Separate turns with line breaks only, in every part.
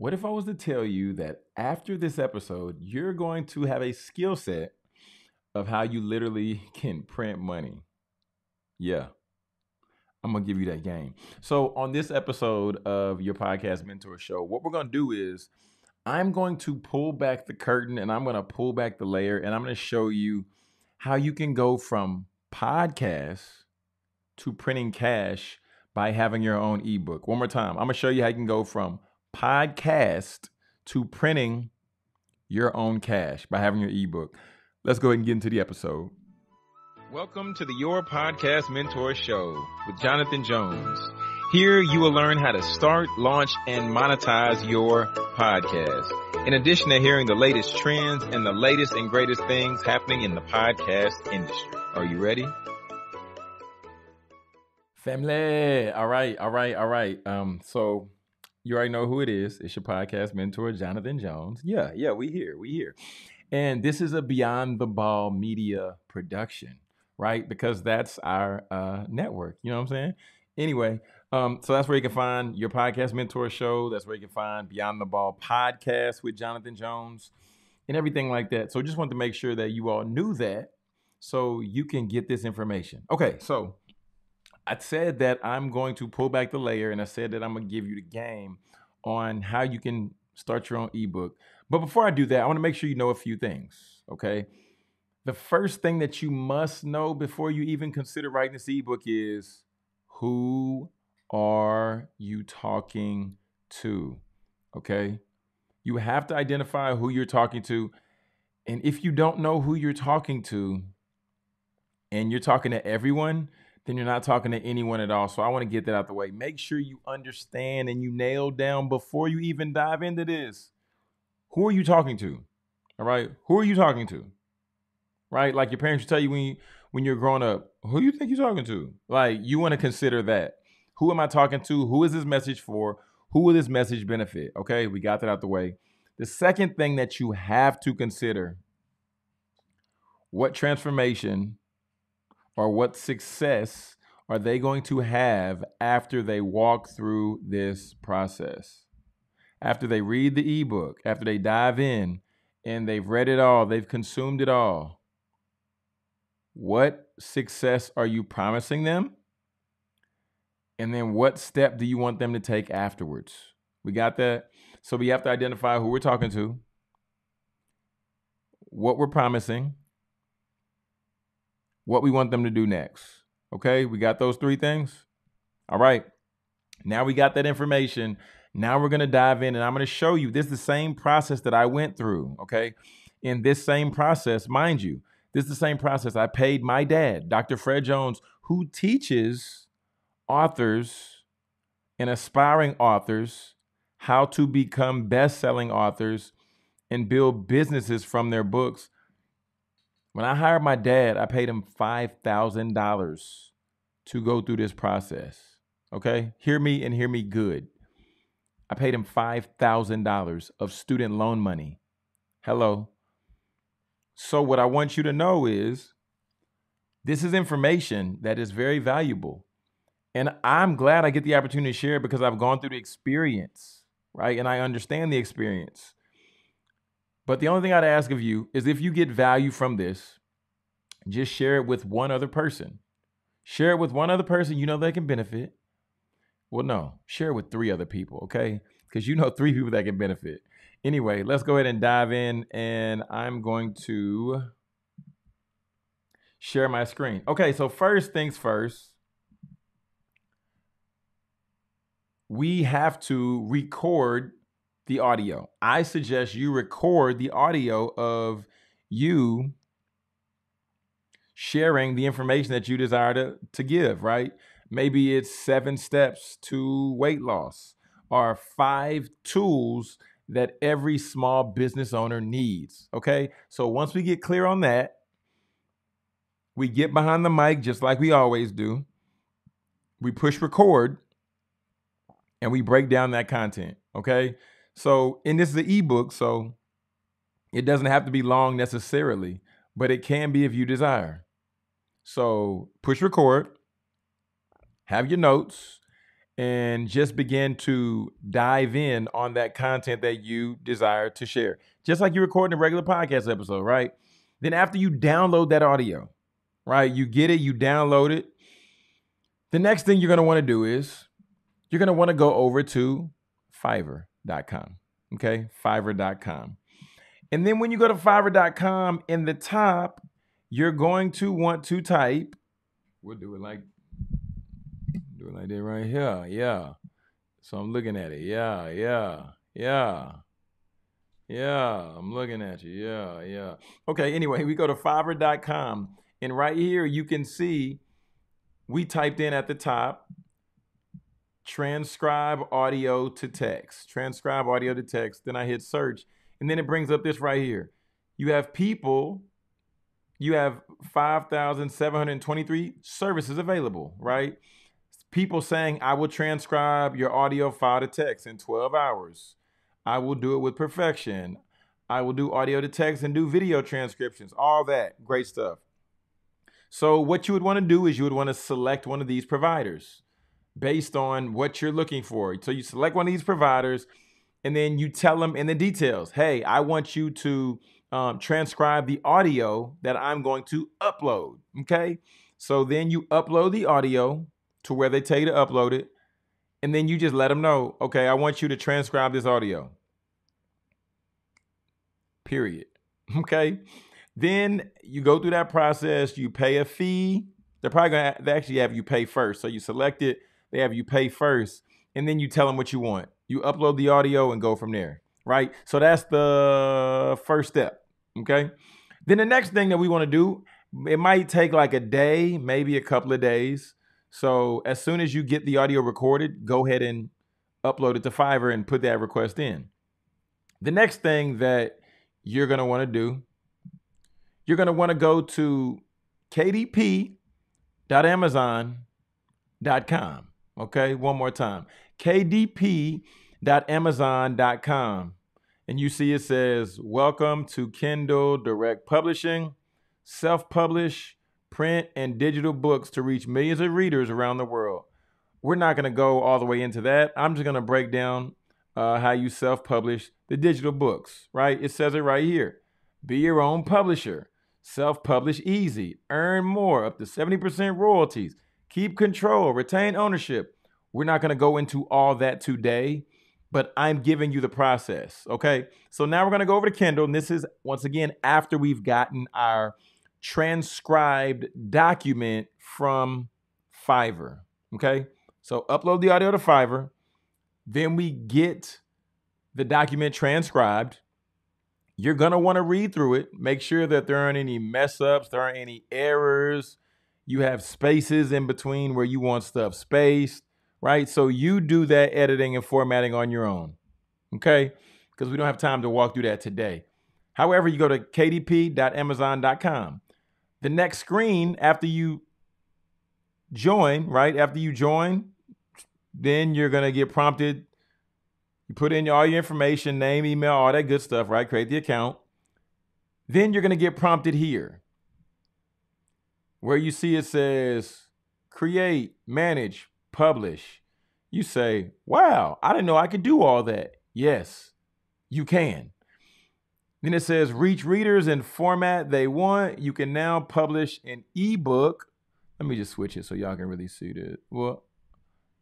What if I was to tell you that after this episode, you're going to have a skill set of how you literally can print money? Yeah. I'm to give you that game. So, on this episode of your podcast mentor show, what we're to do is I'm going to pull back the curtain and I'm to pull back the layer and I'm to show you how you can go from podcasts to printing cash by having your own ebook. One more time. I'm to show you how you can go from podcast to printing your own cash by having your ebook. Let's go ahead and get into the episode. Welcome to the Your Podcast Mentor Show with Jonathan Jones. Here you will learn how to start, launch, and monetize your podcast. In addition to hearing the latest trends and the latest and greatest things happening in the podcast industry. Are you ready? Family. All right, all right, all right. Um, so you already know who it is. It's your podcast mentor, Jonathan Jones. Yeah, yeah, we here, we here. And this is a Beyond the Ball media production, right? Because that's our uh, network. You know what I'm saying? Anyway, um, so that's where you can find your podcast mentor show. That's where you can find Beyond the Ball podcast with Jonathan Jones and everything like that. So just wanted to make sure that you all knew that so you can get this information. Okay, so I said that I'm going to pull back the layer and I said that I'm going to give you the game on how you can start your own ebook. But before I do that, I want to make sure you know a few things, okay? The first thing that you must know before you even consider writing this ebook is who are you talking to? Okay? You have to identify who you're talking to. And if you don't know who you're talking to and you're talking to everyone, then you're not talking to anyone at all. So I want to get that out the way. Make sure you understand and you nail down before you even dive into this. Who are you talking to? All right. Who are you talking to? Right? Like your parents tell you when you when you're growing up, who you think you're talking to? Like you want to consider that. Who am I talking to? Who is this message for? Who will this message benefit? Okay, we got that out the way. The second thing that you have to consider what transformation or what success are they going to have after they walk through this process? After they read the ebook, after they dive in and they've read it all, they've consumed it all. What success are you promising them? And then what step do you want them to take afterwards? We got that? So we have to identify who we're talking to, what we're promising, what we want them to do next. Okay, we got those three things. All right. Now we got that information. Now we're going to dive in and I'm going to show you this is the same process that I went through. Okay. In this same process, mind you, this is the same process I paid my dad, Dr. Fred Jones, who teaches authors and aspiring authors how to become best selling authors and build businesses from their books when I hired my dad, I paid him $5,000 to go through this process. Okay? Hear me and hear me good. I paid him $5,000 of student loan money. Hello. So, what I want you to know is this is information that is very valuable. And I'm glad I get the opportunity to share because I've gone through the experience, right? And I understand the experience. But the only thing I'd ask of you is if you get value from this, just share it with one other person. Share it with one other person you know they can benefit. Well, no, share it with three other people, okay? Because you know three people that can benefit. Anyway, let's go ahead and dive in, and I'm going to share my screen. Okay, so first things first, we have to record the audio. I suggest you record the audio of you sharing the information that you desire to, to give, right? Maybe it's seven steps to weight loss or five tools that every small business owner needs. Okay. So once we get clear on that, we get behind the mic just like we always do. We push record and we break down that content. Okay. So, and this is an ebook, so it doesn't have to be long necessarily, but it can be if you desire. So, push record, have your notes, and just begin to dive in on that content that you desire to share. Just like you're recording a regular podcast episode, right? Then after you download that audio, right? You get it, you download it. The next thing you're going to want to do is you're going to want to go over to fiverr.com. Okay? Fiverr.com. And then when you go to fiverr.com in the top, you're going to want to type, we'll do it like do it like that right here. Yeah. So I'm looking at it. Yeah, yeah, yeah. Yeah, I'm looking at you. Yeah, yeah. Okay, anyway, we go to fiverr.com. And right here, you can see we typed in at the top transcribe audio to text. Transcribe audio to text. Then I hit search. And then it brings up this right here. You have people, you have 5,723 services available, right? People saying, I will transcribe your audio file to text in 12 hours. I will do it with perfection. I will do audio to text and do video transcriptions, all that great stuff. So, what you would want to do is you would want to select one of these providers based on what you're looking for. So, you select one of these providers and then you tell them in the details hey, I want you to um, transcribe the audio that I'm going to upload. Okay. So, then you upload the audio to where they tell you to upload it. And then you just let them know, okay, I want you to transcribe this audio. Period. Okay. Then you go through that process, you pay a fee. They're probably going to actually have you pay first. So you select it, they have you pay first, and then you tell them what you want. You upload the audio and go from there, right? So that's the first step. Okay. Then the next thing that we want to do, it might take like a day, maybe a couple of days. So as soon as you get the audio recorded, go ahead and upload it to Fiverr and put that request in. The next thing that you're going to want to do, you're going to want to go to kdp.amazon.com. Okay, one more time. kdp.amazon.com. And you see it says, Welcome to Kindle Direct Publishing, self publish print and digital books to reach millions of readers around the world. We're not going to go all the way into that. I'm just going to break down uh, how you self publish the digital books, right? It says it right here. Be your own publisher. Self publish easy. Earn more, up to 70% royalties. Keep control. Retain ownership. We're not going to go into all that today, but I'm giving you the process. Okay. So now we're going to go over to Kindle. And this is, once again, after we've gotten our transcribed document from Fiverr. Okay. So upload the audio to Fiverr. Then we get the document transcribed. You're going to want to read through it. Make sure that there aren't any mess ups, there aren't any errors. You have spaces in between where you want stuff spaced, right? So you do that editing and formatting on your own. Okay. Because we don't have time to walk through that today. However, you go to kdp.amazon.com the next screen after you join, right? After you join, then you're going to get prompted. You put in all your information, name, email, all that good stuff, right? Create the account. Then you're going to get prompted here where you see it says create, manage, publish. You say, wow, I didn't know I could do all that. Yes, you can. Then it says reach readers in format they want. You can now publish an ebook. Let me just switch it so y'all can really see it. Well,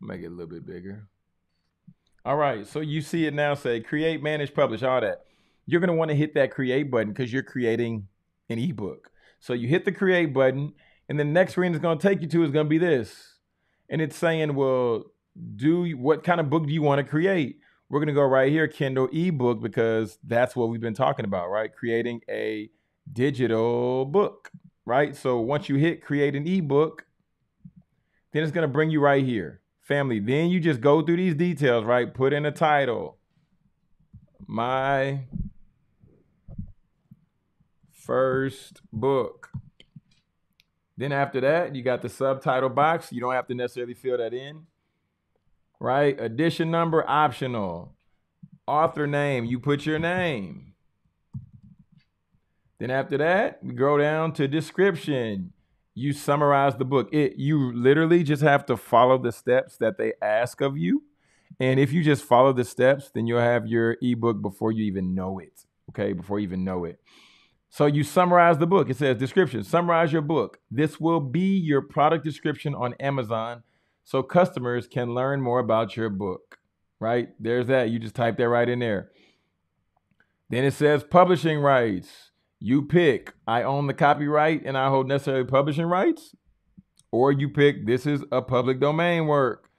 make it a little bit bigger. All right, so you see it now say create, manage, publish, all that. You're gonna want to hit that create button because you're creating an ebook. So you hit the create button, and the next screen is gonna take you to is gonna be this. And it's saying, well, do what kind of book do you want to create? we're going to go right here, Kindle ebook, because that's what we've been talking about, right? Creating a digital book, right? So once you hit create an ebook, then it's going to bring you right here, family. Then you just go through these details, right? Put in a title. My first book. Then after that, you got the subtitle box. You don't have to necessarily fill that in right? Edition number optional. Author name, you put your name. Then after that, we go down to description. you summarize the book. It you literally just have to follow the steps that they ask of you. And if you just follow the steps, then you'll have your ebook before you even know it. Okay, before you even know it. So you summarize the book. It says description, summarize your book. This will be your product description on Amazon so customers can learn more about your book. Right? There's that. You just type that right in there. Then it says publishing rights. You pick, I own the copyright and I hold necessary publishing rights. Or you pick, this is a public domain work.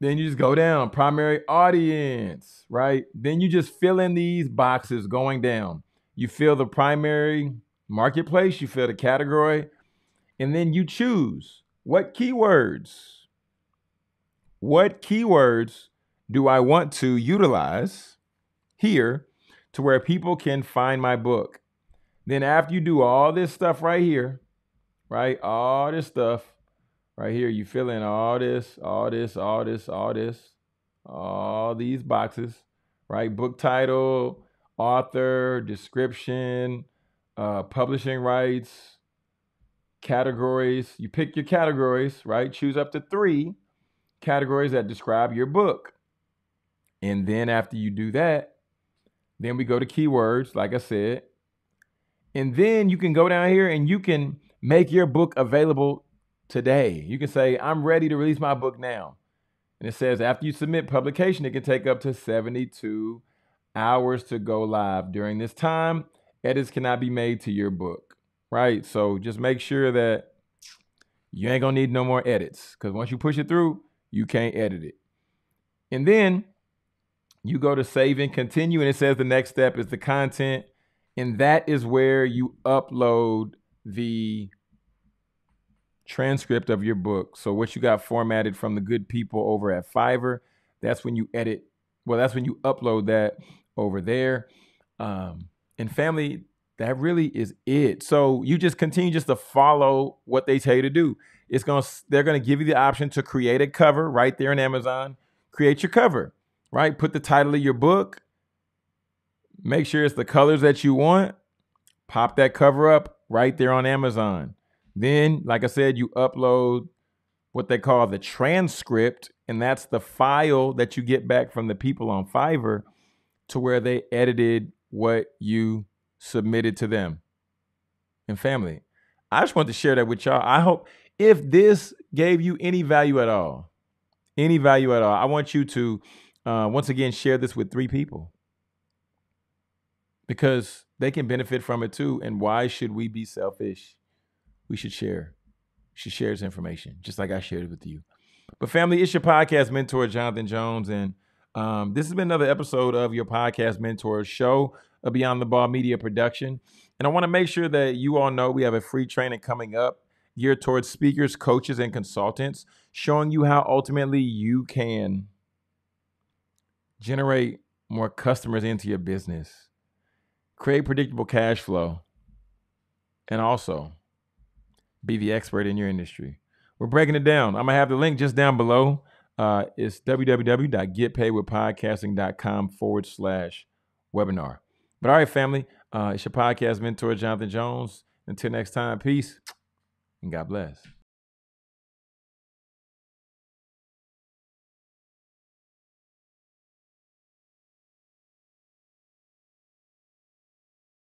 Then you just go down, primary audience, right? Then you just fill in these boxes going down. You fill the primary marketplace, you fill the category, and then you choose what keywords. What keywords do I want to utilize here to where people can find my book. Then after you do all this stuff right here, right? All this stuff right here, you fill in all this, all this, all this, all this, all these boxes, right? Book title, author, description, uh, publishing rights, categories. You pick your categories, right? Choose up to three categories that describe your book. And then after you do that, then we go to keywords, like I said. And then you can go down here and you can make your book available today. You can say, I'm ready to release my book now. And it says after you submit publication, it can take up to 72 hours to go live. During this time, edits cannot be made to your book, right? So just make sure that you ain't gonna need no more edits because once you push it through, you can't edit it. And then you go to save and continue, and it says the next step is the content. And that is where you upload the transcript of your book. So what you got formatted from the good people over at Fiverr, that's when you edit. Well, that's when you upload that over there. Um, and family, that really is it. So you just continue just to follow what they tell you to do. It's gonna they're gonna give you the option to create a cover right there in Amazon. Create your cover right? Put the title of your book. Make sure it's the colors that you want. Pop that cover up right there on Amazon. Then, like I said, you upload what they call the transcript, and that's the file that you get back from the people on Fiverr to where they edited what you submitted to them. And family, I just want to share that with y'all. I hope if this gave you any value at all, any value at all, I want you to uh, once again, share this with three people because they can benefit from it too. And why should we be selfish? We should share. We should share this information, just like I shared it with you. But family, it's your podcast mentor, Jonathan Jones, and um, this has been another episode of your podcast mentor show, a Beyond the Ball Media production. And I want to make sure that you all know we have a free training coming up geared towards speakers, coaches, and consultants, showing you how ultimately you can generate more customers into your business, create predictable cash flow, and also be the expert in your industry. We're breaking it down. I'm gonna have the link just down below. Uh, it's www.getpaidwithpodcasting.com forward slash webinar. But all right, family, uh, it's your podcast mentor, Jonathan Jones. Until next time, peace and God bless.